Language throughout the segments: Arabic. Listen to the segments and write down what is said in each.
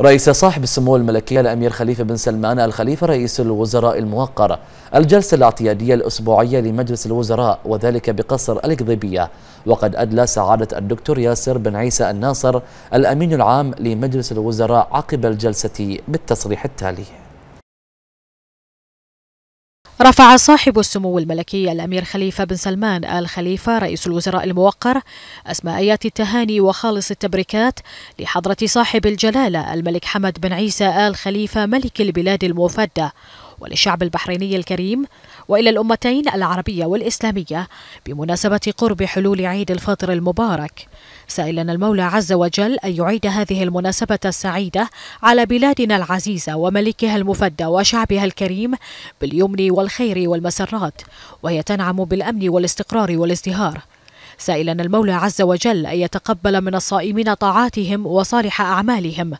رئيس صاحب السمو الملكي الأمير خليفة بن سلمان الخليفة رئيس الوزراء الموقر. الجلسة الاعتيادية الأسبوعية لمجلس الوزراء وذلك بقصر القضيبية وقد أدلى سعادة الدكتور ياسر بن عيسى الناصر الأمين العام لمجلس الوزراء عقب الجلسة بالتصريح التالي. رفع صاحب السمو الملكي الأمير خليفة بن سلمان آل خليفة رئيس الوزراء الموقر أسماءيات التهاني وخالص التبريكات لحضرة صاحب الجلالة الملك حمد بن عيسى آل خليفة ملك البلاد المفدى وللشعب البحريني الكريم وإلى الأمتين العربية والإسلامية بمناسبة قرب حلول عيد الفطر المبارك. سائلا المولى عز وجل أن يعيد هذه المناسبة السعيدة على بلادنا العزيزة وملكها المفدى وشعبها الكريم باليمن والخير والمسرات وهي تنعم بالأمن والاستقرار والازدهار. سائلا المولى عز وجل أن يتقبل من الصائمين طاعاتهم وصالح أعمالهم.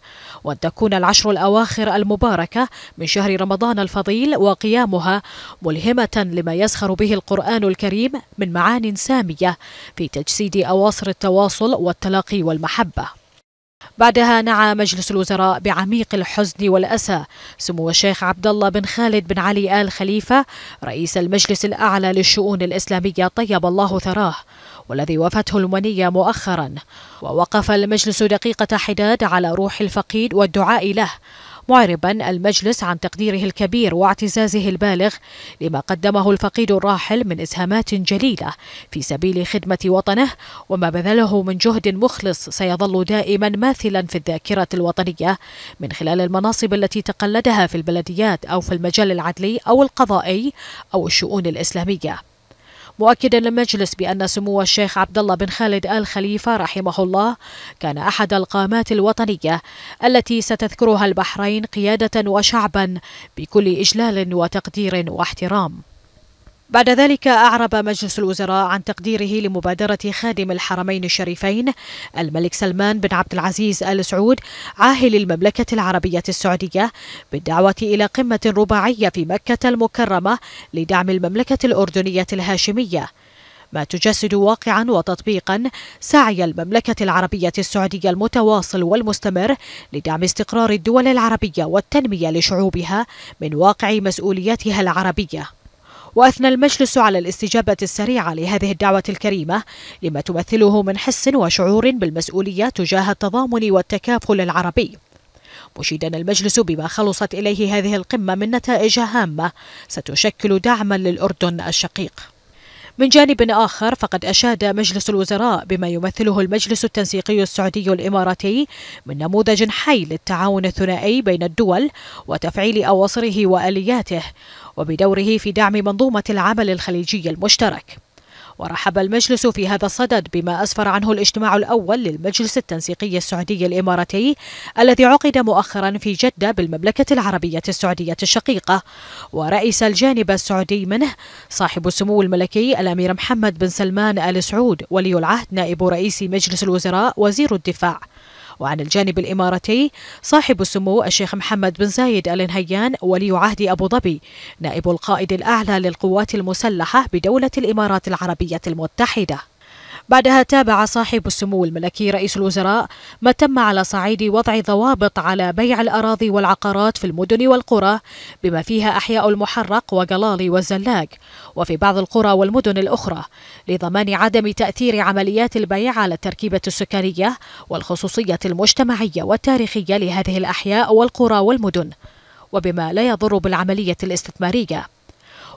وأن تكون العشر الأواخر المباركة من شهر رمضان الفضيل وقيامها ملهمة لما يسخر به القرآن الكريم من معان سامية في تجسيد أواصر التواصل والتلاقي والمحبة. بعدها نعى مجلس الوزراء بعميق الحزن والأسى. سمو الشيخ عبد الله بن خالد بن علي آل خليفة رئيس المجلس الأعلى للشؤون الإسلامية طيب الله ثراه والذي وفته المنية مؤخرا. ووقف المجلس دقيقة حداد على روح الفقيد والدعاء له. معربا المجلس عن تقديره الكبير واعتزازه البالغ لما قدمه الفقيد الراحل من إسهامات جليلة في سبيل خدمة وطنه وما بذله من جهد مخلص سيظل دائما ماثلا في الذاكرة الوطنية من خلال المناصب التي تقلدها في البلديات أو في المجال العدلي أو القضائي أو الشؤون الإسلامية. مؤكدا للمجلس بأن سمو الشيخ عبد الله بن خالد آل خليفة رحمه الله كان أحد القامات الوطنية التي ستذكرها البحرين قيادة وشعبا بكل إجلال وتقدير واحترام. بعد ذلك أعرب مجلس الوزراء عن تقديره لمبادرة خادم الحرمين الشريفين الملك سلمان بن عبد العزيز آل سعود عاهل المملكة العربية السعودية بالدعوة إلى قمة رباعية في مكة المكرمة لدعم المملكة الأردنية الهاشمية. ما تجسد واقعا وتطبيقا سعي المملكة العربية السعودية المتواصل والمستمر لدعم استقرار الدول العربية والتنمية لشعوبها من واقع مسؤولياتها العربية. وأثنى المجلس على الاستجابة السريعة لهذه الدعوة الكريمة لما تمثله من حس وشعور بالمسؤولية تجاه التضامن والتكافل العربي. مشيدا المجلس بما خلصت إليه هذه القمة من نتائج هامة ستشكل دعما للأردن الشقيق. من جانب آخر فقد أشاد مجلس الوزراء بما يمثله المجلس التنسيقي السعودي الإماراتي من نموذج حي للتعاون الثنائي بين الدول وتفعيل أواصره وآلياته وبدوره في دعم منظومة العمل الخليجي المشترك. ورحب المجلس في هذا الصدد بما أسفر عنه الاجتماع الأول للمجلس التنسيقي السعودي الإماراتي الذي عقد مؤخرا في جدة بالمملكة العربية السعودية الشقيقة. ورئيس الجانب السعودي منه صاحب السمو الملكي الأمير محمد بن سلمان آل سعود ولي العهد نائب رئيس مجلس الوزراء وزير الدفاع. وعن الجانب الإماراتي صاحب السمو الشيخ محمد بن زايد آل نهيان ولي عهد أبو ظبي نائب القائد الأعلى للقوات المسلحة بدولة الإمارات العربية المتحدة. بعدها تابع صاحب السمو الملكي رئيس الوزراء ما تم على صعيد وضع ضوابط على بيع الأراضي والعقارات في المدن والقرى بما فيها أحياء المحرق وقلالي والزلاق وفي بعض القرى والمدن الأخرى لضمان عدم تأثير عمليات البيع على التركيبة السكانية والخصوصية المجتمعية والتاريخية لهذه الأحياء والقرى والمدن. وبما لا يضر بالعملية الاستثمارية.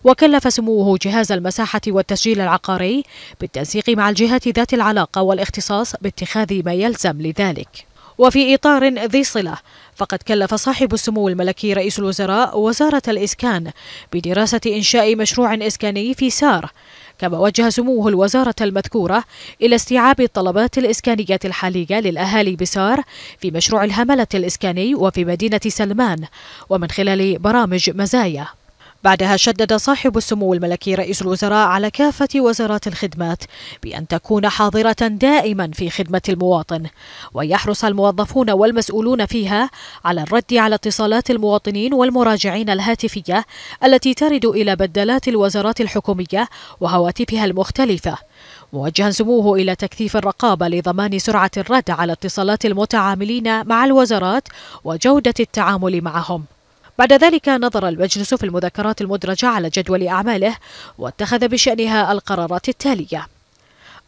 وكلف سموه جهاز المساحة والتسجيل العقاري بالتنسيق مع الجهات ذات العلاقة والاختصاص باتخاذ ما يلزم لذلك. وفي إطار ذي صلة فقد كلف صاحب السمو الملكي رئيس الوزراء وزارة الإسكان بدراسة إنشاء مشروع إسكاني في سار كما وجه سموه الوزارة المذكورة إلى استيعاب الطلبات الإسكانية الحالية للأهالي بسار في مشروع الهملة الإسكاني وفي مدينة سلمان ومن خلال برامج مزايا. بعدها شدد صاحب السمو الملكي رئيس الوزراء على كافة وزارات الخدمات بأن تكون حاضرة دائما في خدمة المواطن ويحرص الموظفون والمسؤولون فيها على الرد على اتصالات المواطنين والمراجعين الهاتفية التي ترد إلى بدلات الوزارات الحكومية وهواتفها المختلفة. موجها سموه إلى تكثيف الرقابة لضمان سرعة الرد على اتصالات المتعاملين مع الوزارات وجودة التعامل معهم. بعد ذلك نظر المجلس في المذكرات المدرجة على جدول أعماله واتخذ بشأنها القرارات التالية.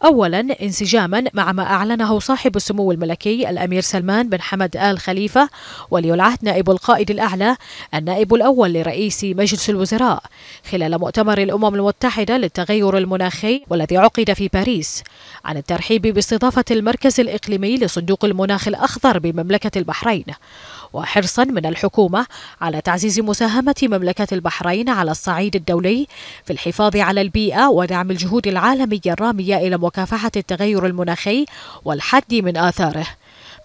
أولا انسجاما مع ما أعلنه صاحب السمو الملكي الأمير سلمان بن حمد آل خليفة ولي العهد نائب القائد الأعلى النائب الأول لرئيس مجلس الوزراء خلال مؤتمر الأمم المتحدة للتغير المناخي والذي عقد في باريس عن الترحيب باستضافة المركز الإقليمي لصندوق المناخ الأخضر بمملكة البحرين وحرصا من الحكومة على تعزيز مساهمة مملكة البحرين على الصعيد الدولي في الحفاظ على البيئة ودعم الجهود العالمية الرامية إلى مكافحة التغير المناخي والحد من آثاره.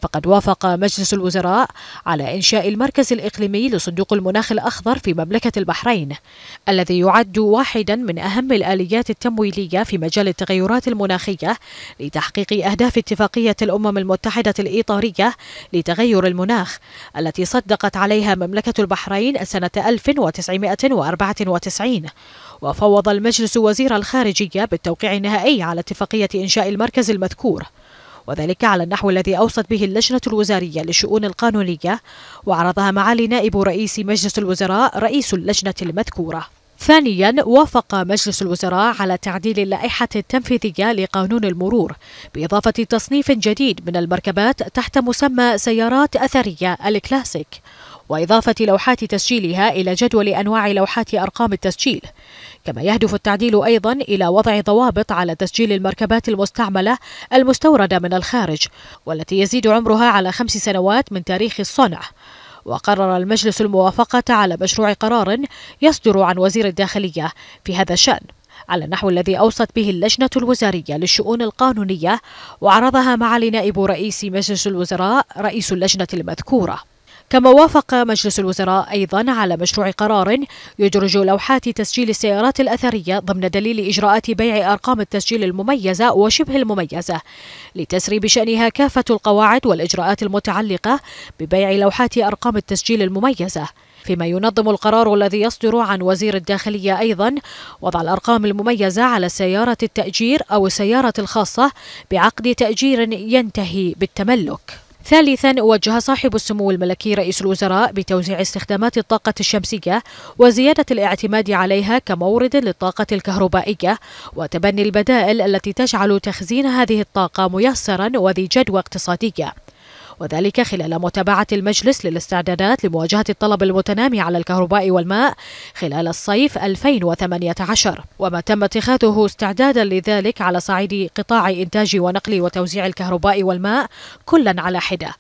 فقد وافق مجلس الوزراء على إنشاء المركز الإقليمي لصندوق المناخ الأخضر في مملكة البحرين الذي يعد واحدا من أهم الآليات التمويلية في مجال التغيرات المناخية لتحقيق أهداف اتفاقية الأمم المتحدة الإطارية لتغير المناخ التي صدقت عليها مملكة البحرين سنة 1994 وفوض المجلس وزير الخارجية بالتوقيع النهائي على اتفاقية إنشاء المركز المذكور وذلك على النحو الذي أوصت به اللجنة الوزارية للشؤون القانونية وعرضها معالي نائب رئيس مجلس الوزراء رئيس اللجنة المذكورة. ثانيا وافق مجلس الوزراء على تعديل اللائحة التنفيذية لقانون المرور بإضافة تصنيف جديد من المركبات تحت مسمى سيارات أثرية الكلاسيك. وإضافة لوحات تسجيلها إلى جدول أنواع لوحات أرقام التسجيل. كما يهدف التعديل أيضا إلى وضع ضوابط على تسجيل المركبات المستعملة المستوردة من الخارج والتي يزيد عمرها على خمس سنوات من تاريخ الصنع. وقرر المجلس الموافقة على مشروع قرار يصدر عن وزير الداخلية في هذا الشأن على النحو الذي أوصت به اللجنة الوزارية للشؤون القانونية وعرضها معالي نائب رئيس مجلس الوزراء رئيس اللجنة المذكورة. كما وافق مجلس الوزراء أيضا على مشروع قرار يدرج لوحات تسجيل السيارات الأثرية ضمن دليل إجراءات بيع أرقام التسجيل المميزة وشبه المميزة لتسري بشأنها كافة القواعد والإجراءات المتعلقة ببيع لوحات أرقام التسجيل المميزة. فيما ينظم القرار الذي يصدر عن وزير الداخلية أيضا وضع الأرقام المميزة على سيارة التأجير أو السيارة الخاصة بعقد تأجير ينتهي بالتملك. ثالثا وجه صاحب السمو الملكي رئيس الوزراء بتوزيع استخدامات الطاقة الشمسية وزيادة الاعتماد عليها كمورد للطاقة الكهربائية وتبني البدائل التي تجعل تخزين هذه الطاقة ميسرا وذي جدوى اقتصادية. وذلك خلال متابعة المجلس للاستعدادات لمواجهة الطلب المتنامي على الكهرباء والماء خلال الصيف 2018 وما تم اتخاذه استعدادا لذلك على صعيد قطاع إنتاج ونقل وتوزيع الكهرباء والماء كلا على حدة.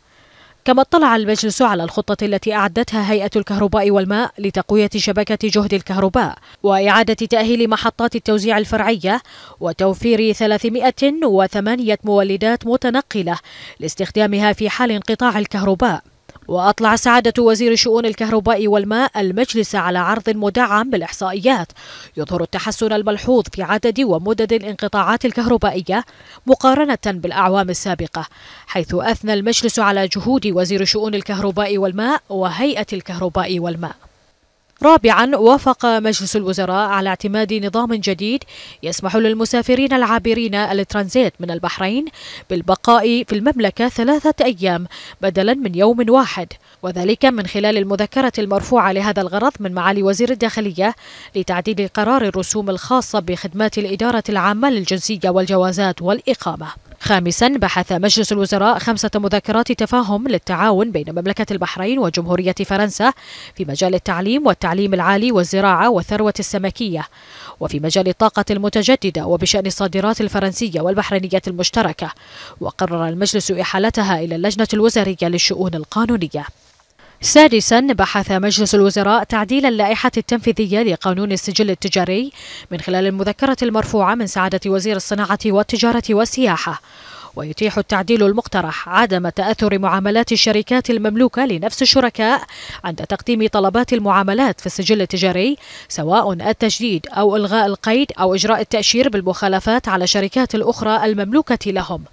كما اطلع المجلس على الخطة التي أعدتها هيئة الكهرباء والماء لتقوية شبكة جهد الكهرباء وإعادة تأهيل محطات التوزيع الفرعية وتوفير 308 مولدات متنقلة لاستخدامها في حال انقطاع الكهرباء. وأطلع سعادة وزير شؤون الكهرباء والماء المجلس على عرض مدعم بالإحصائيات. يظهر التحسن الملحوظ في عدد ومدد الانقطاعات الكهربائية مقارنة بالأعوام السابقة حيث أثنى المجلس على جهود وزير شؤون الكهرباء والماء وهيئة الكهرباء والماء. رابعا وافق مجلس الوزراء على اعتماد نظام جديد يسمح للمسافرين العابرين الترانزيت من البحرين بالبقاء في المملكة ثلاثة أيام بدلا من يوم واحد. وذلك من خلال المذكرة المرفوعة لهذا الغرض من معالي وزير الداخلية لتعديل قرار الرسوم الخاصة بخدمات الإدارة العامة للجنسية والجوازات والإقامة. خامسا بحث مجلس الوزراء خمسة مذكرات تفاهم للتعاون بين مملكة البحرين وجمهورية فرنسا في مجال التعليم والتعليم العالي والزراعة والثروة السمكية وفي مجال الطاقة المتجددة وبشأن الصادرات الفرنسية والبحرينية المشتركة وقرر المجلس إحالتها إلى اللجنة الوزارية للشؤون القانونية. سادسا بحث مجلس الوزراء تعديل اللائحة التنفيذية لقانون السجل التجاري من خلال المذكرة المرفوعة من سعادة وزير الصناعة والتجارة والسياحة. ويتيح التعديل المقترح عدم تأثر معاملات الشركات المملوكة لنفس الشركاء عند تقديم طلبات المعاملات في السجل التجاري سواء التجديد أو إلغاء القيد أو إجراء التأشير بالمخالفات على الشركات الأخرى المملوكة لهم.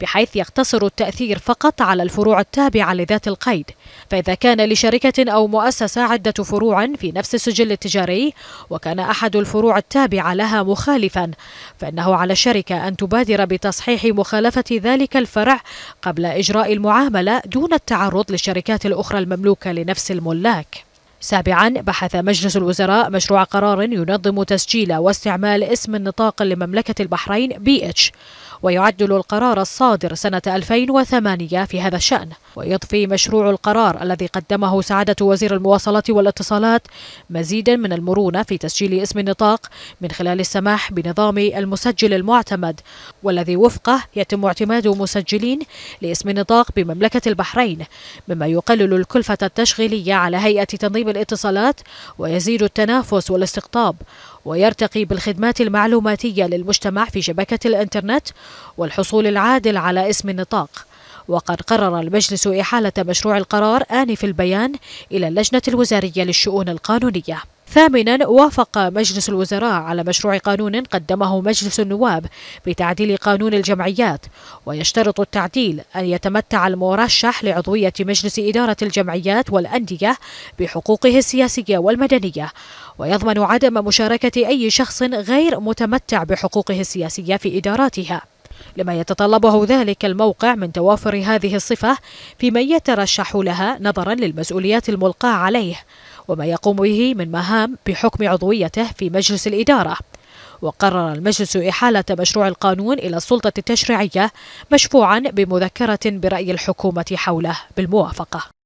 بحيث يقتصر التأثير فقط على الفروع التابعة لذات القيد. فإذا كان لشركة أو مؤسسة عدة فروع في نفس السجل التجاري وكان أحد الفروع التابعة لها مخالفا فإنه على الشركة أن تبادر بتصحيح مخالفة ذلك الفرع قبل إجراء المعاملة دون التعرض للشركات الأخرى المملوكة لنفس الملاك. سابعا بحث مجلس الوزراء مشروع قرار ينظم تسجيل واستعمال اسم النطاق لمملكة البحرين بي اتش ويعدل القرار الصادر سنة 2008 في هذا الشأن. ويضفي مشروع القرار الذي قدمه سعادة وزير المواصلات والاتصالات مزيدا من المرونة في تسجيل اسم النطاق من خلال السماح بنظام المسجل المعتمد والذي وفقه يتم اعتماد مسجلين لاسم النطاق بمملكة البحرين مما يقلل الكلفة التشغيلية على هيئة تنظيم الاتصالات ويزيد التنافس والاستقطاب ويرتقي بالخدمات المعلوماتية للمجتمع في شبكة الإنترنت والحصول العادل على اسم النطاق. وقد قرر المجلس إحالة مشروع القرار آنف البيان إلى اللجنة الوزارية للشؤون القانونية. ثامنا وافق مجلس الوزراء على مشروع قانون قدمه مجلس النواب بتعديل قانون الجمعيات ويشترط التعديل أن يتمتع المرشح لعضوية مجلس إدارة الجمعيات والأندية بحقوقه السياسية والمدنية. ويضمن عدم مشاركة أي شخص غير متمتع بحقوقه السياسية في إداراتها. لما يتطلبه ذلك الموقع من توافر هذه الصفة في من يترشح لها نظرا للمسؤوليات الملقاة عليه وما يقوم به من مهام بحكم عضويته في مجلس الإدارة. وقرر المجلس إحالة مشروع القانون إلى السلطة التشريعية مشفوعا بمذكرة برأي الحكومة حوله بالموافقة.